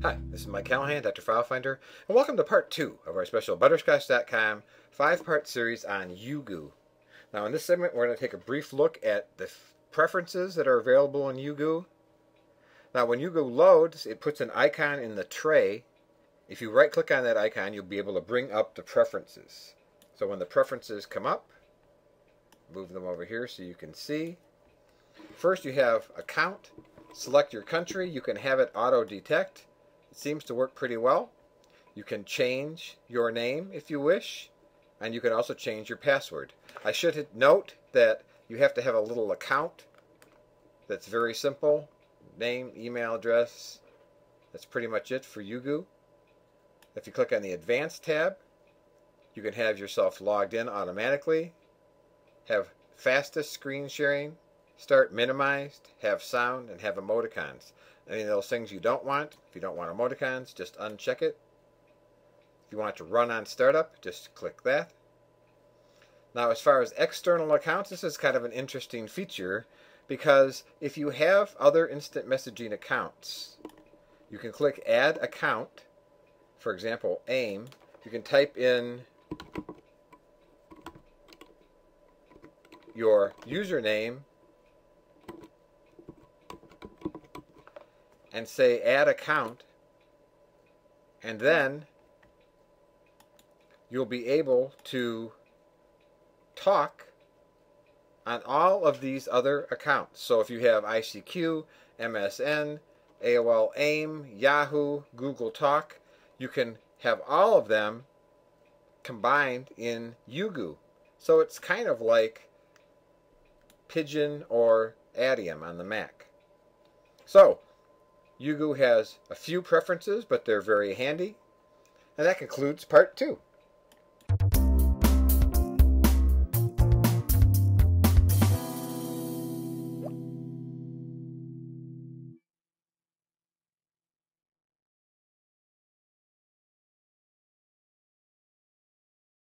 Mike Callahan, Dr. FileFinder, and welcome to part two of our special Butterscotch.com five-part series on Yuuguu. Now in this segment we're going to take a brief look at the preferences that are available in Yuuguu. Now when Yuuguu loads, it puts an icon in the tray. If you right-click on that icon, you'll be able to bring up the preferences. So when the preferences come up, move them over here so you can see. First you have account, select your country, you can have it auto detect. It seems to work pretty well. You can change your name if you wish, and you can also change your password. I should note that you have to have a little account that's very simple. Name, email address, that's pretty much it for Yuuguu. If you click on the Advanced tab, you can have yourself logged in automatically, have fastest screen sharing, start minimized, have sound, and have emoticons. Any of those things you don't want, if you don't want emoticons, just uncheck it. If you want it to run on startup, just click that. Now, as far as external accounts, this is kind of an interesting feature because if you have other instant messaging accounts, you can click Add Account. For example, AIM. You can type in your username and say add account and then you'll be able to talk on all of these other accounts. So if you have ICQ, MSN, AOL AIM, Yahoo, Google Talk, you can have all of them combined in Yuuguu. So it's kind of like Pidgin or Adium on the Mac. So Yuuguu has a few preferences, but they're very handy. And that concludes part two.